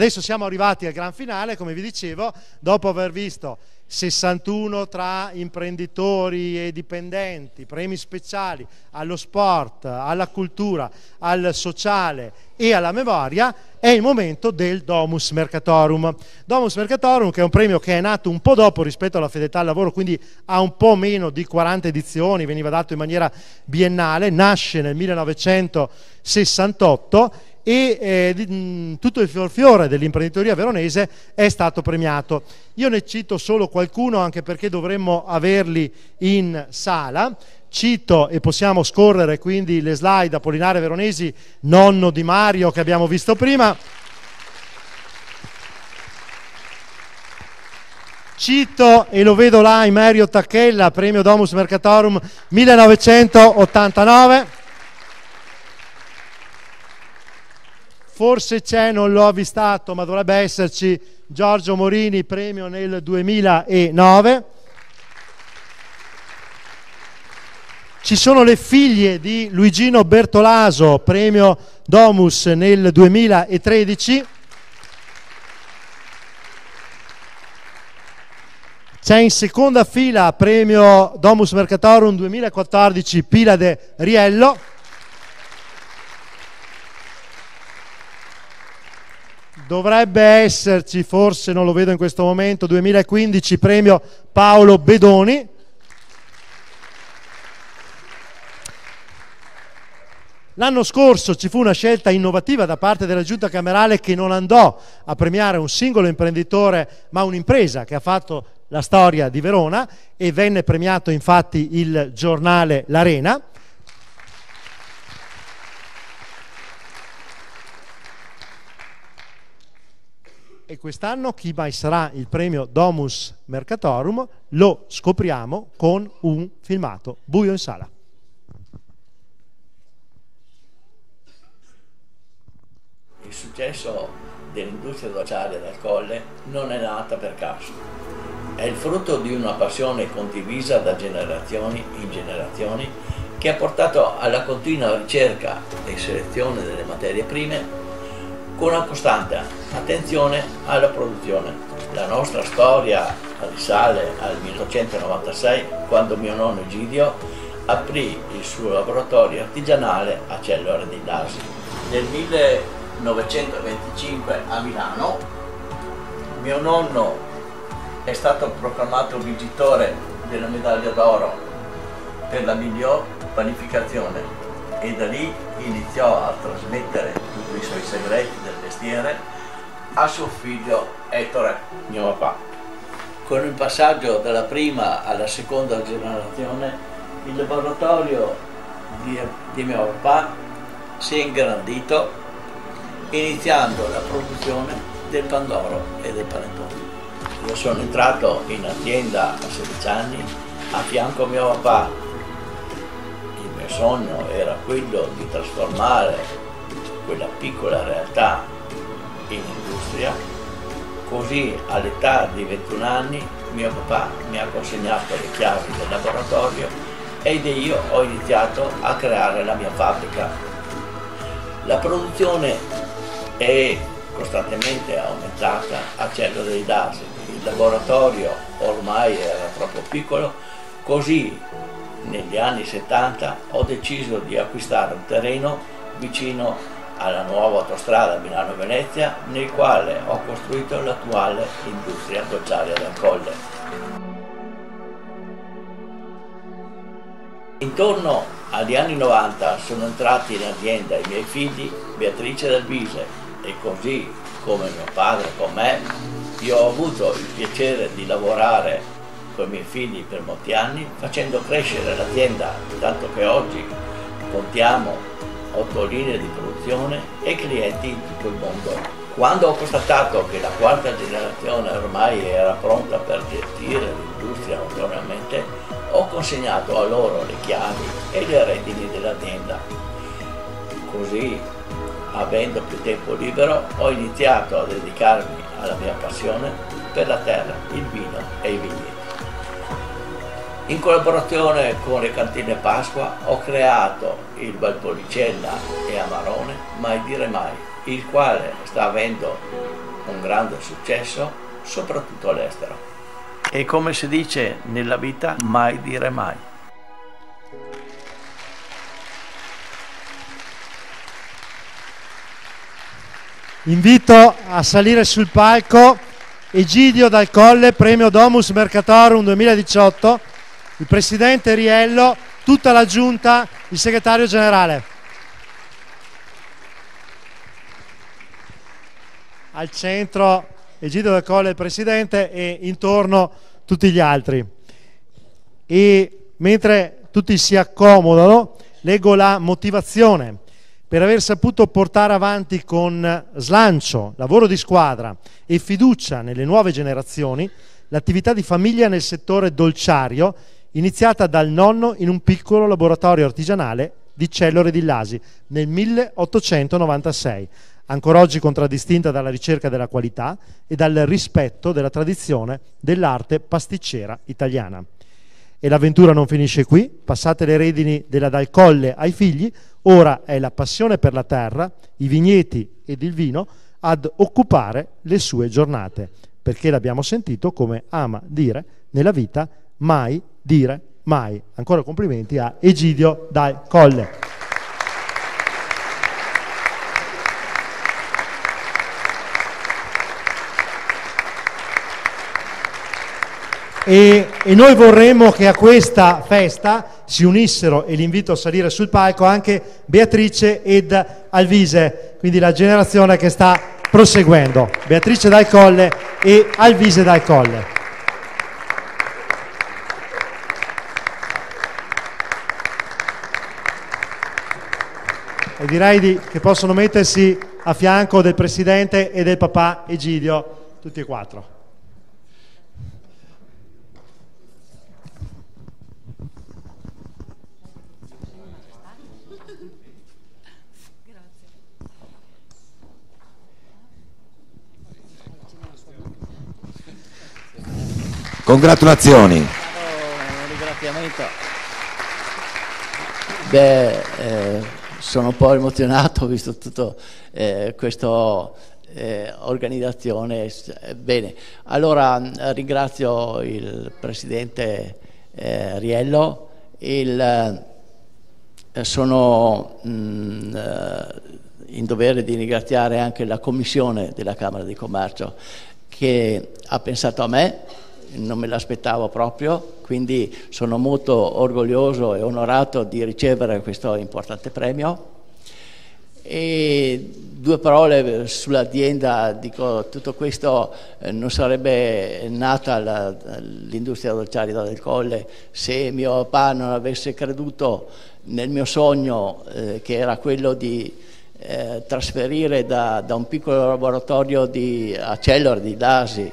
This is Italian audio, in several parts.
Adesso siamo arrivati al gran finale, come vi dicevo, dopo aver visto 61 tra imprenditori e dipendenti, premi speciali allo sport, alla cultura, al sociale e alla memoria, è il momento del Domus Mercatorum. Domus Mercatorum che è un premio che è nato un po' dopo rispetto alla fedeltà al lavoro, quindi ha un po' meno di 40 edizioni, veniva dato in maniera biennale, nasce nel 1968 e eh, mh, tutto il fior dell'imprenditoria veronese è stato premiato. Io ne cito solo qualcuno anche perché dovremmo averli in sala. Cito e possiamo scorrere quindi le slide Apollinare Veronesi, nonno di Mario che abbiamo visto prima. Cito e lo vedo là in Mario Tacchella, premio Domus Mercatorum 1989. Forse c'è, non l'ho avvistato, ma dovrebbe esserci Giorgio Morini, premio nel 2009. Ci sono le figlie di Luigino Bertolaso, premio Domus nel 2013. C'è in seconda fila premio Domus Mercatorum 2014 Pilade Riello. Dovrebbe esserci, forse non lo vedo in questo momento, 2015 premio Paolo Bedoni. L'anno scorso ci fu una scelta innovativa da parte della Giunta Camerale che non andò a premiare un singolo imprenditore, ma un'impresa che ha fatto la storia di Verona e venne premiato infatti il giornale L'Arena. E quest'anno chi mai sarà il premio Domus Mercatorum lo scopriamo con un filmato buio in sala. Il successo dell'industria sociale del Colle non è nata per caso. È il frutto di una passione condivisa da generazioni in generazioni che ha portato alla continua ricerca e selezione delle materie prime con una costante attenzione alla produzione. La nostra storia risale al 1896 quando mio nonno Egidio aprì il suo laboratorio artigianale a Cellore di Dasi. Nel 1925 a Milano mio nonno è stato proclamato vincitore della medaglia d'oro per la miglior panificazione e da lì iniziò a trasmettere tutti i suoi segreti del mestiere a suo figlio Ettore, mio papà. Con il passaggio dalla prima alla seconda generazione, il laboratorio di, di mio papà si è ingrandito iniziando la produzione del Pandoro e del Panettone. Io sono entrato in azienda a 16 anni a fianco a mio papà. Sogno era quello di trasformare quella piccola realtà in industria, così all'età di 21 anni mio papà mi ha consegnato le chiavi del laboratorio ed io ho iniziato a creare la mia fabbrica. La produzione è costantemente aumentata a Cello dei Dasi, il laboratorio ormai era troppo piccolo, così negli anni 70 ho deciso di acquistare un terreno vicino alla nuova autostrada Milano-Venezia nel quale ho costruito l'attuale industria dolciaria del Colle. Intorno agli anni 90 sono entrati in azienda i miei figli Beatrice del Bise e così come mio padre con me io ho avuto il piacere di lavorare con i miei figli per molti anni facendo crescere l'azienda tanto che oggi contiamo otto linee di produzione e clienti in tutto il mondo. Quando ho constatato che la quarta generazione ormai era pronta per gestire l'industria autonomamente, ho consegnato a loro le chiavi e le redini dell'azienda. Così, avendo più tempo libero, ho iniziato a dedicarmi alla mia passione per la terra, il vino e i vigneti. In collaborazione con le cantine Pasqua ho creato il Valpolicella e Amarone, mai dire mai, il quale sta avendo un grande successo soprattutto all'estero. E come si dice nella vita, mai dire mai. Invito a salire sul palco Egidio Dal Colle, premio Domus Mercatorum 2018, il presidente Riello, tutta la giunta, il segretario generale. Al centro Egidio Dal Colle, il presidente, e intorno tutti gli altri. E mentre tutti si accomodano, leggo la motivazione per aver saputo portare avanti con slancio, lavoro di squadra e fiducia nelle nuove generazioni l'attività di famiglia nel settore dolciario iniziata dal nonno in un piccolo laboratorio artigianale di Cellore di Lasi nel 1896, ancora oggi contraddistinta dalla ricerca della qualità e dal rispetto della tradizione dell'arte pasticcera italiana. E l'avventura non finisce qui, passate le redini della Dal Colle ai figli, ora è la passione per la terra, i vigneti ed il vino ad occupare le sue giornate, perché l'abbiamo sentito come ama dire nella vita mai dire mai. Ancora complimenti a Egidio Dal Colle. E, e, noi vorremmo che a questa festa si unissero e l'invito a salire sul palco anche Beatrice ed Alvise, quindi la generazione che sta proseguendo. Beatrice Dal Colle e Alvise Dal Colle. E direi di, che possono mettersi a fianco del presidente e del papà Egidio, tutti e quattro. Congratulazioni. Un ringraziamento. Beh, eh, sono un po' emozionato visto tutta eh, questa eh, organizzazione. Bene, allora ringrazio il Presidente eh, Riello, il, eh, sono mh, mm, eh, in dovere di ringraziare anche la Commissione della Camera di Commercio che ha pensato a me non me l'aspettavo proprio, quindi sono molto orgoglioso e onorato di ricevere questo importante premio. E due parole sull'azienda, dico, tutto questo eh, non sarebbe nata l'industria dolciaria del Colle se mio papà non avesse creduto nel mio sogno eh, che era quello di eh, trasferire da, da, un piccolo laboratorio di, a Cellor di Dasi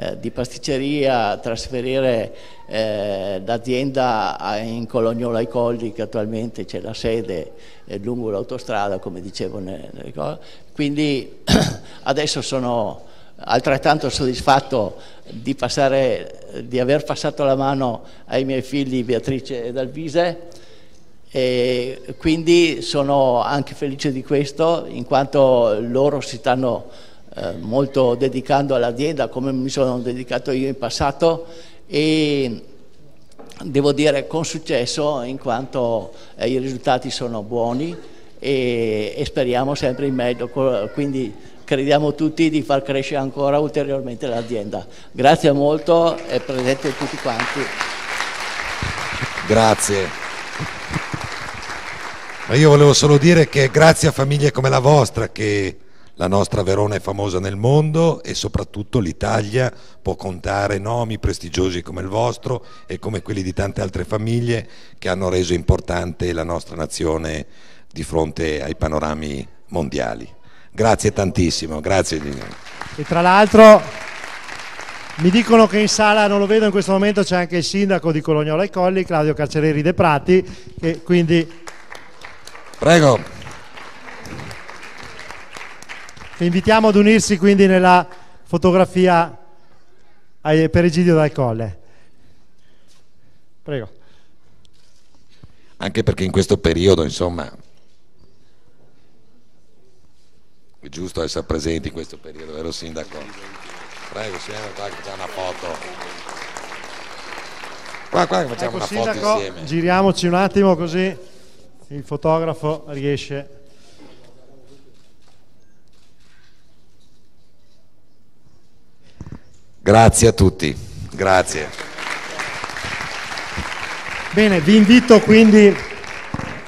eh, di pasticceria, trasferire eh, l'azienda in Colognola ai Colli, che attualmente c'è la sede eh, lungo l'autostrada, come dicevo. Quindi adesso sono altrettanto soddisfatto di, passare, di aver passato la mano ai miei figli Beatrice ed Alvise e quindi sono anche felice di questo in quanto loro si stanno eh, molto dedicando all'azienda come mi sono dedicato io in passato e devo dire con successo in quanto eh, i risultati sono buoni e, e, speriamo sempre in meglio, quindi crediamo tutti di far crescere ancora ulteriormente l'azienda. Grazie molto e presente tutti quanti. Grazie. Ma io volevo solo dire che grazie a famiglie come la vostra che la nostra Verona è famosa nel mondo e soprattutto l'Italia può contare nomi prestigiosi come il vostro e come quelli di tante altre famiglie che hanno reso importante la nostra nazione di fronte ai panorami mondiali. Grazie tantissimo, grazie E tra l'altro mi dicono che in sala, non lo vedo in questo momento, c'è anche il sindaco di Colognola e Colli, Claudio Carcereri De Prati, che quindi... Prego. Che invitiamo ad unirsi quindi nella fotografia per Egidio dal Colle. Prego. Anche perché in questo periodo, insomma, È giusto essere presenti in questo periodo, vero Sindaco? Prego, siamo qua facciamo una foto. Qua, qua facciamo Ecco, una Sindaco, foto insieme. giriamoci un attimo così il fotografo riesce. Grazie a tutti, grazie. Bene, vi invito quindi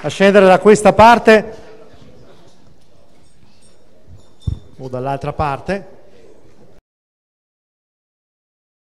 a scendere da questa parte o dall'altra parte.